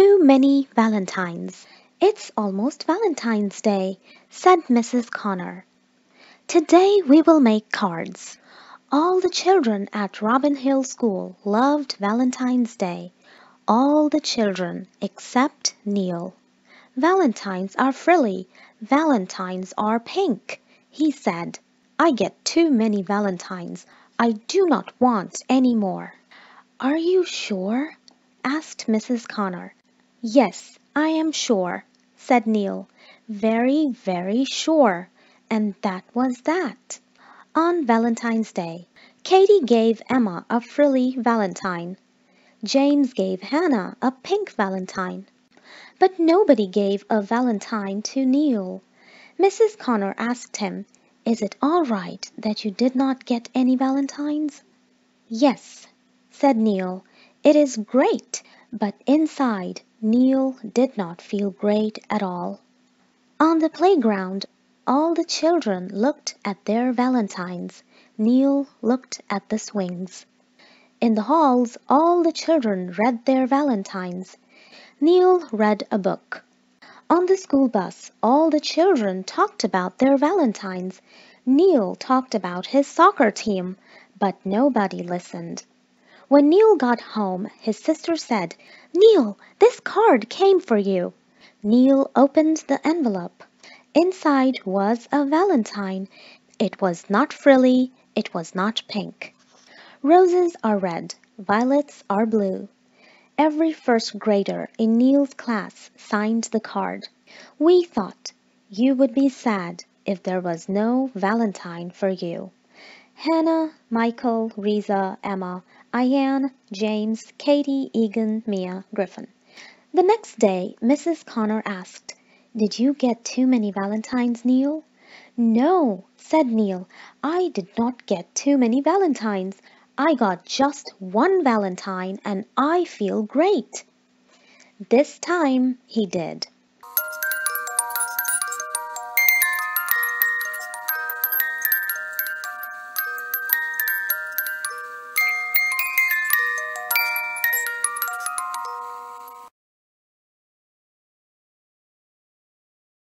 Too many valentines. It's almost Valentine's Day, said Mrs. Connor. Today we will make cards. All the children at Robin Hill School loved Valentine's Day. All the children except Neil. Valentines are frilly, valentines are pink, he said. I get too many valentines. I do not want any more. Are you sure? asked Mrs. Connor. Yes, I am sure, said Neil. Very, very sure. And that was that. On Valentine's Day, Katy gave Emma a frilly valentine. James gave Hannah a pink valentine. But nobody gave a valentine to Neil. Mrs. Connor asked him, Is it all right that you did not get any valentines? Yes, said Neil, it is great, but inside Neil did not feel great at all. On the playground all the children looked at their valentines. Neil looked at the swings. In the halls all the children read their valentines. Neil read a book. On the school bus all the children talked about their valentines. Neil talked about his soccer team, but nobody listened. When Neil got home his sister said, Neil, this card came for you. Neil opened the envelope. Inside was a valentine. It was not frilly, it was not pink. Roses are red, violets are blue. Every first grader in Neil's class signed the card. We thought you would be sad if there was no valentine for you. Hannah, Michael, Riza, Emma, Ian, James, Katie, Egan, Mia, Griffin. The next day Mrs. Connor asked, Did you get too many valentines, Neil? No, said Neil, I did not get too many valentines. I got just one valentine and I feel great. This time he did.